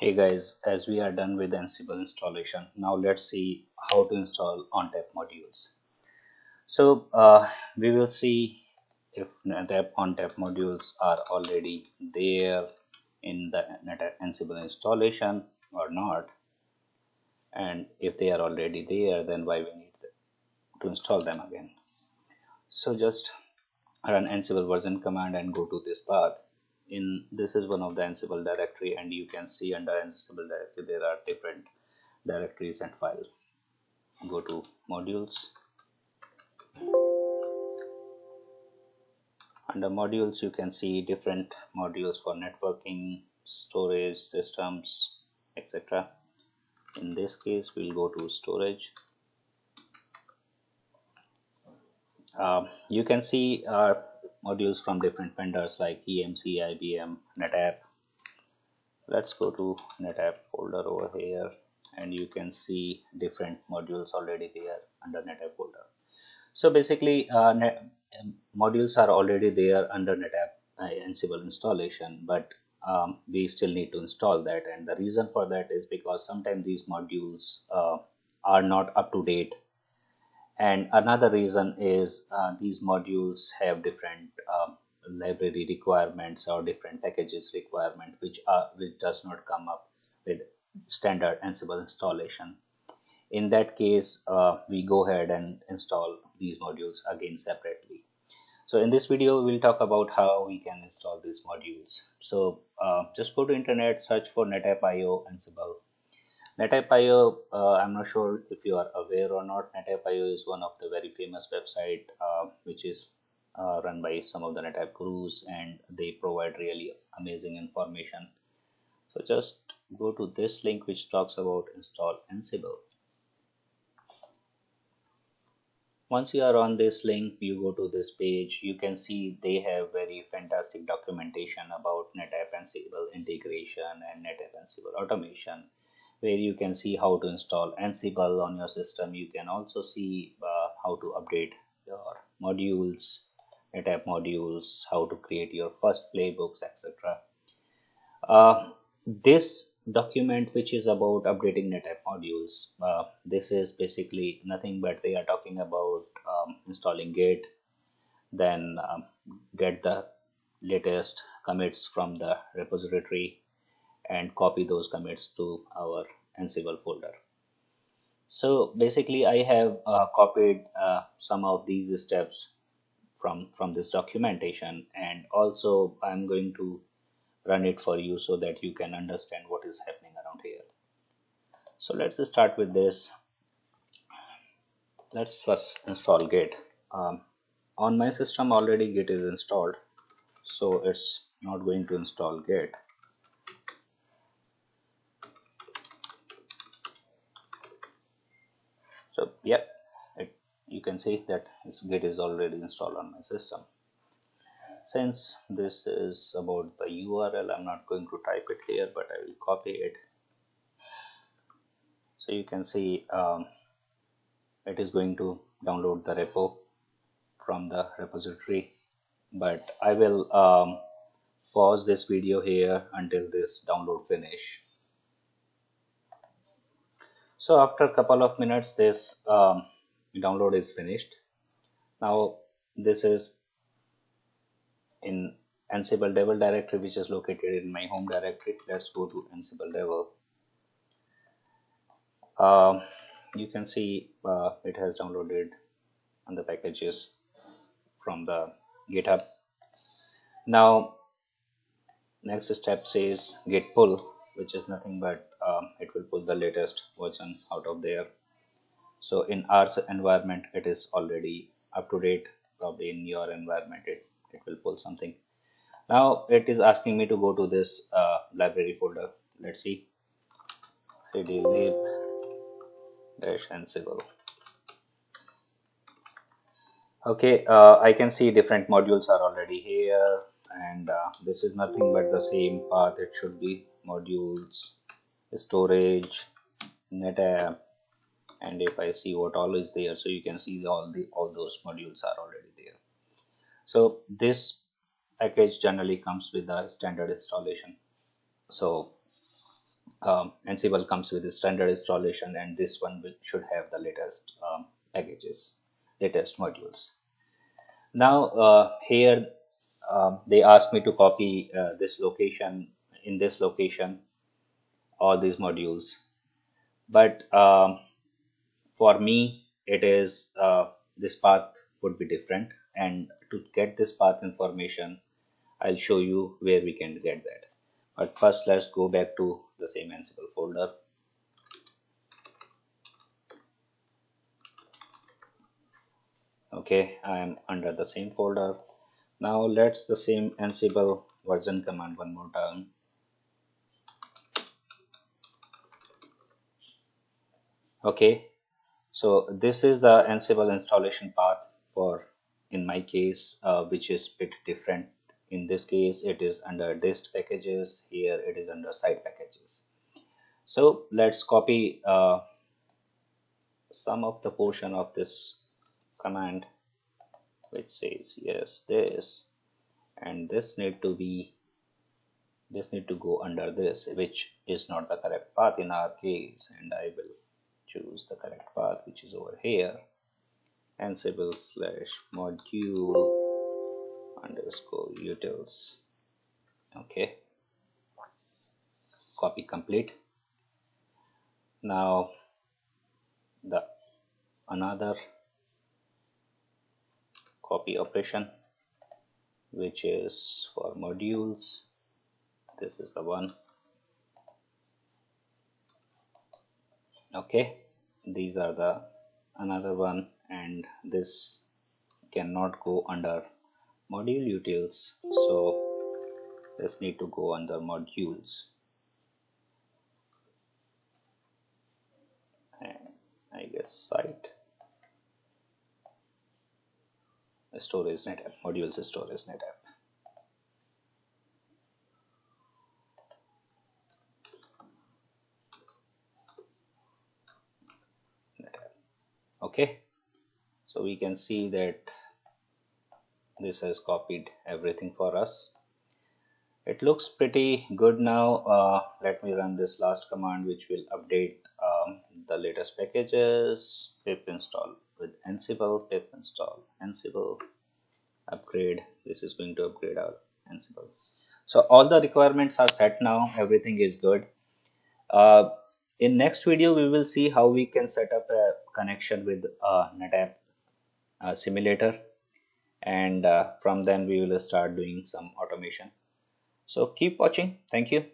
Hey guys, as we are done with Ansible installation, now let's see how to install ONTAP modules. So uh, we will see if NetApp ONTAP modules are already there in the NetApp Ansible installation or not. And if they are already there, then why we need to install them again. So just run Ansible version command and go to this path in this is one of the ansible directory and you can see under ansible directory there are different directories and files go to modules. Under modules you can see different modules for networking storage systems etc in this case we'll go to storage. Uh, you can see our modules from different vendors like EMC, IBM, NetApp. Let's go to NetApp folder over here and you can see different modules already there under NetApp folder. So basically uh, um, modules are already there under NetApp uh, Ansible installation but um, we still need to install that and the reason for that is because sometimes these modules uh, are not up to date and another reason is uh, these modules have different uh, library requirements or different packages requirement which are which does not come up with standard ansible installation. In that case uh, we go ahead and install these modules again separately. So in this video we'll talk about how we can install these modules. So uh, just go to internet search for netapp.io ansible NetApp.io, uh, I'm not sure if you are aware or not. NetApp.io is one of the very famous website uh, which is uh, run by some of the NetApp gurus and they provide really amazing information. So just go to this link which talks about install Ansible. Once you are on this link, you go to this page, you can see they have very fantastic documentation about NetApp Ansible integration and NetApp Ansible automation where you can see how to install Ansible on your system. You can also see uh, how to update your modules, NetApp modules, how to create your first playbooks, etc. Uh, this document which is about updating NetApp modules, uh, this is basically nothing but they are talking about um, installing Git, then um, get the latest commits from the repository and copy those commits to our Ansible folder. So basically I have uh, copied uh, some of these steps from, from this documentation and also I'm going to run it for you so that you can understand what is happening around here. So let's start with this. Let's first install Git. Um, on my system already Git is installed so it's not going to install Git yeah it, you can see that this git is already installed on my system. Since this is about the url i'm not going to type it here but i will copy it. So you can see um, it is going to download the repo from the repository. But i will um, pause this video here until this download finish so after a couple of minutes this um, download is finished. Now this is in ansible devel directory which is located in my home directory. Let's go to ansible devel uh, you can see uh, it has downloaded on the packages from the github. Now next step says git pull which is nothing but um, it will pull the latest version out of there. So in our environment it is already up to date. Probably in your environment it, it will pull something. Now it is asking me to go to this uh, library folder. Let's see. Cd lib dash ansible okay uh, i can see different modules are already here and uh, this is nothing but the same path. It should be modules storage netapp and if i see what all is there so you can see all the all those modules are already there so this package generally comes with a standard installation so um, Ansible comes with a standard installation and this one will, should have the latest um, packages, latest modules. Now uh, here um, they ask me to copy uh, this location in this location all these modules. But um, for me it is uh, this path would be different. And to get this path information I'll show you where we can get that. But first let's go back to the same Ansible folder. Okay I am under the same folder. Now let's the same Ansible version command one more time okay? So this is the Ansible installation path for in my case uh, which is bit different. In this case it is under dist packages. Here it is under site packages. So let's copy uh, some of the portion of this command which says yes this and this need to be this need to go under this which is not the correct path in our case and I will choose the correct path which is over here. Ansible slash module underscore utils. Okay. Copy complete. Now the another copy operation which is for modules. This is the one okay these are the another one and this cannot go under module utils so this need to go under modules. And I guess site. Storage net NetApp modules storage net NetApp okay. So we can see that this has copied everything for us. It looks pretty good now. Uh, let me run this last command which will update um, the latest packages. Pip install with ansible pip install ansible. Upgrade. This is going to upgrade our ansible. So all the requirements are set now. Everything is good. Uh, in next video we will see how we can set up a connection with a NetApp uh, simulator. And uh, from then we will start doing some automation. So keep watching. Thank you